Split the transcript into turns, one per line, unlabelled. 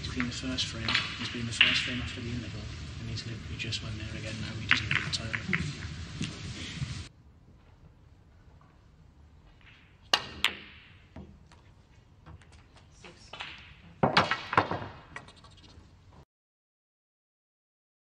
It's been the first frame, It's been the first frame after the interval, and he's literally just went there again now, he doesn't